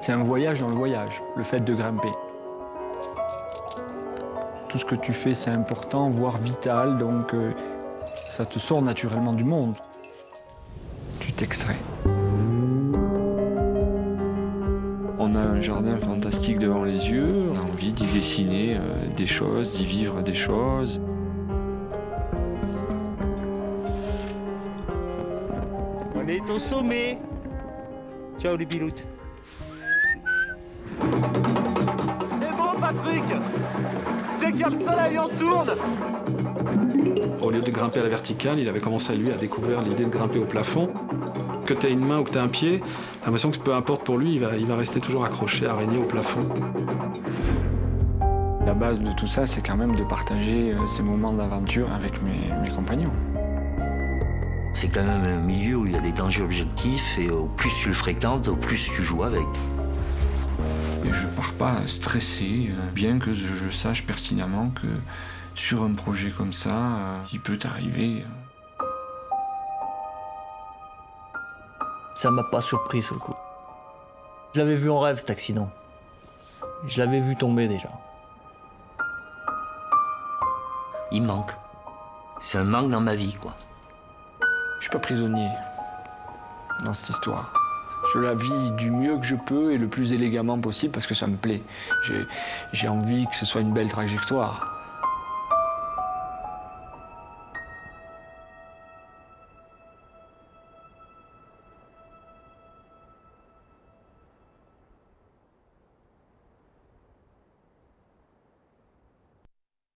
C'est un voyage dans le voyage, le fait de grimper. Tout ce que tu fais, c'est important, voire vital, donc euh, ça te sort naturellement du monde. Tu t'extrais. On a un jardin fantastique devant les yeux, on a envie d'y dessiner euh, des choses, d'y vivre des choses. On est au sommet. Ciao les biloutes. Dès qu'il y a le soleil, on tourne Au lieu de grimper à la verticale, il avait commencé à lui à découvrir l'idée de grimper au plafond. Que tu aies une main ou que tu aies un pied, j'ai l'impression que peu importe pour lui, il va, il va rester toujours accroché, araignée au plafond. La base de tout ça, c'est quand même de partager euh, ces moments d'aventure avec mes, mes compagnons. C'est quand même un milieu où il y a des dangers objectifs et au plus tu le fréquentes, au plus tu joues avec. Et je pars pas stressé, euh, bien que je sache pertinemment que sur un projet comme ça, euh, il peut arriver. Ça m'a pas surpris sur le coup. Je l'avais vu en rêve cet accident. Je l'avais vu tomber déjà. Il manque. C'est un manque dans ma vie, quoi. Je suis pas prisonnier dans cette histoire. Je la vis du mieux que je peux et le plus élégamment possible parce que ça me plaît. J'ai- envie que ce soit une belle trajectoire.